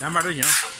两边都行。